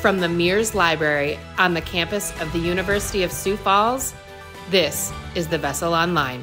From the Mears Library on the campus of the University of Sioux Falls, this is the Vessel Online.